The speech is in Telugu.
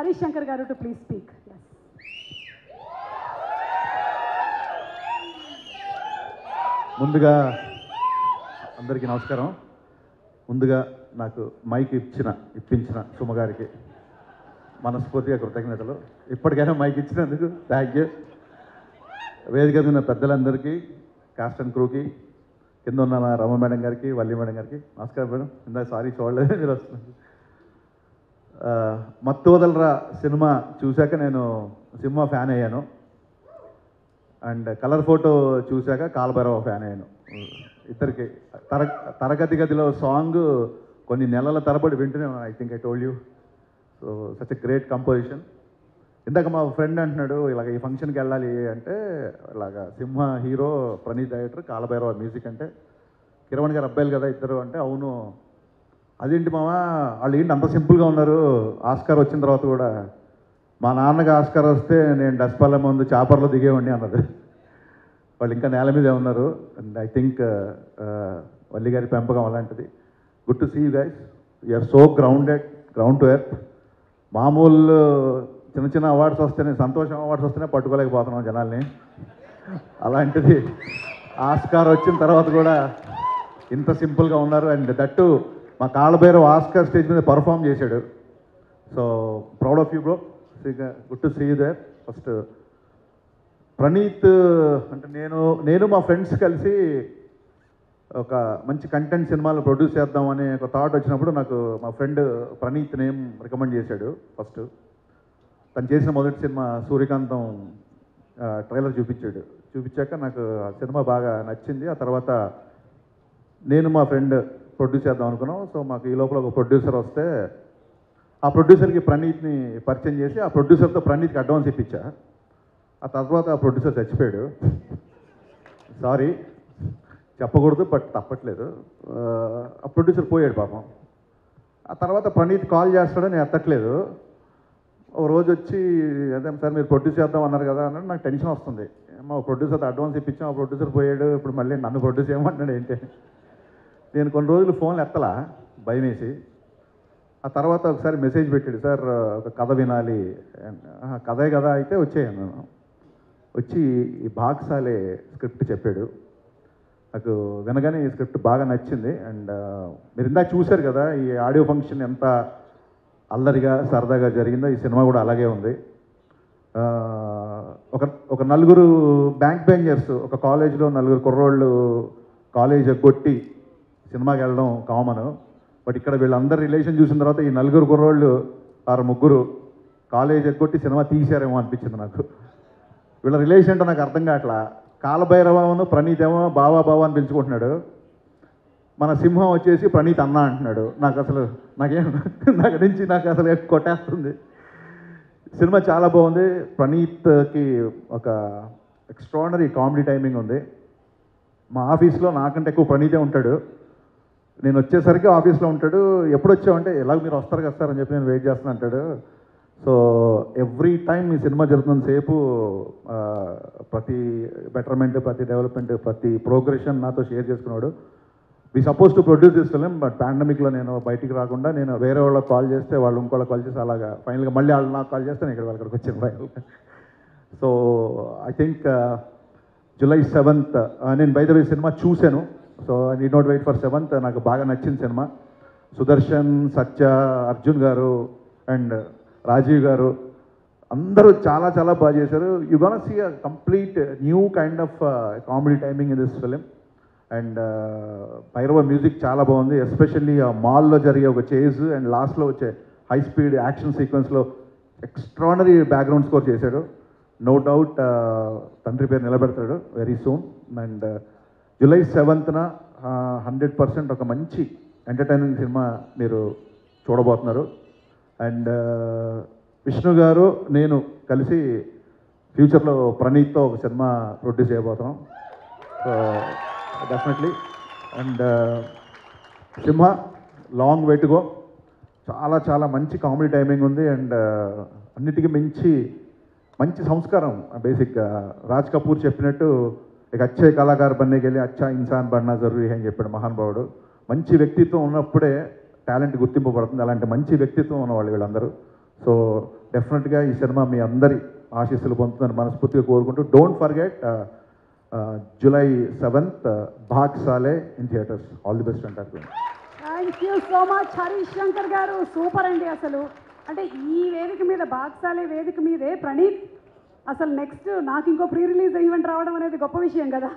హరీష్ శంకర్ గారు టు ప్లీజ్ స్పీక్ ముందుగా అందరికీ నమస్కారం. ముందుగా నాకు మైక్ ఇచ్చిన ఇప్పించిన సుమ గారికి మనస్ఫూర్తిగా కృతజ్ఞతలు. ఇప్పటికైనా మైక్ ఇచ్చినందుకు థ్యాంక్ యూ వేదిక ఉన్న పెద్దలందరికీ కాస్ట్ అండ్ క్రూకి కింద ఉన్న రమ మేడం గారికి వల్లి మేడం గారికి నమస్కారం మేడం. ఇందా సారీ చూడలేదు మీరు వస్తున్నారు. మత్తోదలరా మత్తు వదలరా సినిమా చూశాక నేను సినిమా ఫ్యాన్ అయ్యాను. అండ్ కలర్ ఫోటో చూశాక కాలభైరవ ఫ్యాన్ అయ్యాను. ఇద్దరికి తర తరగతి గదిలో సాంగ్ కొన్ని నెలల తరబడి వింటూనే I think I told you so such a great composition ఇందాక మా ఫ్రెండ్ అంటున్నాడు ఇలాగ ఈ ఫంక్షన్కి వెళ్ళాలి అంటే ఇలాగ Simha hero Praneeth director Kaala Bhairava music అంటే కిరవణ్ గారు అబ్బాయిలు కదా ఇద్దరు అంటే అవును అదేంటి మామ వాళ్ళు ఏంటి అంత సింపుల్గా ఉన్నారు? ఆస్కార్ వచ్చిన తర్వాత కూడా మా నాన్నకి ఆస్కార్ వస్తే నేను డస్పాల ముందు చాపర్లో దిగేవాడిని అన్నది వాళ్ళు ఇంకా నేల మీదే ఉన్నారు. అండ్ ఐ థింక్ వల్లి గారి పెంపకం అలాంటిది. Good to see you guys you're so grounded ground to earth మామూలు చిన్న చిన్న అవార్డ్స్ వస్తేనే సంతోషం అవార్డ్స్ వస్తేనే పట్టుకోలేకపోతున్నాం జనాల్ని. అలాంటిది ఆస్కార్ వచ్చిన తర్వాత కూడా ఇంత సింపుల్గా ఉన్నారు. అండ్ దట్టు మా కాళ్ళబేరు ఆస్కార్ స్టేజ్ మీద పర్ఫామ్ చేశాడు. So proud of you bro good to see there first Praneeth అంటే నేను నేను మా ఫ్రెండ్స్ కలిసి ఒక మంచి కంటెంట్ సినిమాలు ప్రొడ్యూస్ చేద్దామని ఒక థాట్ వచ్చినప్పుడు నాకు మా ఫ్రెండ్ ప్రణీత్ నేమ్ రికమెండ్ చేశాడు. ఫస్ట్ తను చేసిన మొదటి సినిమా సూర్యకాంతం ట్రైలర్ చూపించాడు. చూపించాక నాకు ఆ సినిమా బాగా నచ్చింది. ఆ తర్వాత నేను మా ఫ్రెండ్ ప్రొడ్యూస్ చేద్దాం అనుకున్నాం. సో మాకు ఈ లోపల ఒక ప్రొడ్యూసర్ వస్తే ఆ ప్రొడ్యూసర్కి ప్రణీత్ని పరిచయం చేసి ఆ ప్రొడ్యూసర్తో ప్రణీత్కి అడ్వాన్స్ ఇప్పించా. ఆ తర్వాత ఆ ప్రొడ్యూసర్ చచ్చిపోయాడు. సారీ చెప్పకూడదు బట్ తప్పట్లేదు. ఆ, ప్రొడ్యూసర్ పోయాడు పాపం. ఆ తర్వాత ప్రణీత్ కాల్ చేస్తాడని నేను ఎత్తట్లేదు. ఓ రోజు వచ్చి అదే సార్ మీరు ప్రొడ్యూస్ చేద్దాం అన్నారు కదా అన్నాడు. నాకు టెన్షన్ వస్తుంది. మా ప్రొడ్యూసర్ అడ్వాన్స్ ఇప్పించాం ఆ ప్రొడ్యూసర్ పోయాడు ఇప్పుడు మళ్ళీ నన్ను ప్రొడ్యూస్ చేయమంటున్నాడు ఏంటి? నేను కొన్ని రోజులు ఫోన్లు ఎత్తలా భయం వేసి ఆ తర్వాత ఒకసారి మెసేజ్ పెట్టాడు సార్ ఒక కథ వినాలి. కథే కదా. అయితే వచ్చేయాను నేను. వచ్చి ఈ బాక్సాలే స్క్రిప్ట్ చెప్పాడు. నాకు వినగానే ఈ స్క్రిప్ట్ బాగా నచ్చింది. అండ్ మీరు ఇందాక చూశారు కదా ఈ ఆడియో ఫంక్షన్ ఎంత అల్లరిగా సరదాగా జరిగిందో ఈ సినిమా కూడా అలాగే ఉంది. ఒక ఒక నలుగురు బ్యాంక్ బెంజర్స్ ఒక కాలేజీలో నలుగురు కుర్రోళ్ళు కాలేజ్ ఎగ్గొట్టి సినిమాకి వెళ్ళడం కామన్. బట్ ఇక్కడ వీళ్ళందరి రిలేషన్ చూసిన తర్వాత ఈ నలుగురు కుర్రోళ్ళు ఆరు ముగ్గురు కాలేజ్ ఎగ్గొట్టి సినిమా తీశారేమో అనిపించింది నాకు. వీళ్ళ రిలేషన్ అంటే నాకు అర్థం కావట్లా. కాలభైరవను ప్రణీత్ ఏమో బావా బావా అని పిలుచుకుంటున్నాడు. మన సింహం వచ్చేసి ప్రణీత్ అన్న అంటున్నాడు. నాకు అసలు నాకేం నాకు నుంచి నాకు అసలు ఎక్కువ కొట్టేస్తుంది. సినిమా చాలా బాగుంది. ప్రణీత్కి ఒక ఎక్స్ట్రాడనరీ కామెడీ టైమింగ్ ఉంది. మా ఆఫీస్లో నాకంటే ఎక్కువ ప్రణీతే ఉంటాడు. నేను వచ్చేసరికి ఆఫీస్లో ఉంటాడు. ఎప్పుడు వచ్చావంటే ఎలాగ మీరు వస్తారు కదా సార్ అని చెప్పి నేను వెయిట్ చేస్తాను అంటాడు. సో ఎవ్రీ టైం మీ సినిమా జరుగుతున్న సేపు ప్రతి బెటర్మెంట్ ప్రతి డెవలప్మెంట్ ప్రతి ప్రోగ్రెషన్ నాతో షేర్ చేసుకున్నాడు వి సపోజ్ టు ప్రొడ్యూస్ చేసుకోలేం బట్ పాండమిక్లో నేను బయటికి రాకుండా నేను వేరే వాళ్ళకి కాల్ చేస్తే వాళ్ళు ఇంకోళ్ళ కాల్ చేసి అలాగా ఫైనల్గా మళ్ళీ వాళ్ళు నాకు కాల్ చేస్తే నేను ఇక్కడ వాళ్ళకి వచ్చాను ఫైనల్గా so I think July seventh నేను బయట సినిమా చూశాను. So I note not wait for seventh నాకు బాగా నచ్చిన సినిమా. సుదర్శన్ సత్య అర్జున్ గారు అండ్ రాజీవ్ గారు అందరూ చాలా చాలా బాగా చేశారు. You gonna see a complete new kind of comedy timing in this film and Bhairava music చాలా బాగుంది. ఎస్పెషల్లీ ఆ మాల్లో జరిగే ఒక చేజ్ అండ్ లాస్ట్లో వచ్చే హై స్పీడ్ యాక్షన్ సీక్వెన్స్లో ఎక్స్ట్రానరీ బ్యాక్గ్రౌండ్ స్కోర్ చేశాడు. నో డౌట్ uh, తండ్రి పేరు నిలబెడతాడు వెరీ సూన్ అండ్ జూలై సెవెంత్న హండ్రెడ్ పర్సెంట్ ఒక మంచి ఎంటర్టైనింగ్ సినిమా మీరు చూడబోతున్నారు. అండ్ విష్ణు గారు నేను కలిసి ఫ్యూచర్లో ప్రణీత్తో ఒక సినిమా ప్రొడ్యూస్ చేయబోతున్నాం. So definitely. And Simha long వెయిట్గో go. చాలా చాలా మంచి కామెడీ టైమింగ్ ఉంది. అండ్ అన్నిటికీ మించి మంచి సంస్కారం బేసిక్గా. రాజ్ కపూర్ చెప్పినట్టు ఇక అచ్చే కళాకారు బన్నేకి వెళ్ళి అచ్చా ఇన్సాన్ బన్నా జరూరీ అని చెప్పాడు మహానుభావుడు. మంచి వ్యక్తిత్వం ఉన్నప్పుడే టాలెంట్ గుర్తింపబడుతుంది. అలాంటి మంచి వ్యక్తిత్వం ఉన్నవాళ్ళు వీళ్ళందరూ. సో డెఫినెట్గా ఈ సినిమా మీ అందరి ఆశీస్సులు పొందుతుందని మనస్ఫూర్తిగా కోరుకుంటూ don't forget July seventh Bhaag Saale in theatres. All the best అంటారు thank you so much Harish Shankar garu. Super అండి అసలు. అంటే ఈ వేదిక మీద బాక్సాలే వేదిక మీదే ప్రణీత్ అసలు నెక్స్ట్ నాకు ఇంకో ప్రీ రిలీజ్ ఈవెంట్ రావడం అనేది గొప్ప విషయం కదా.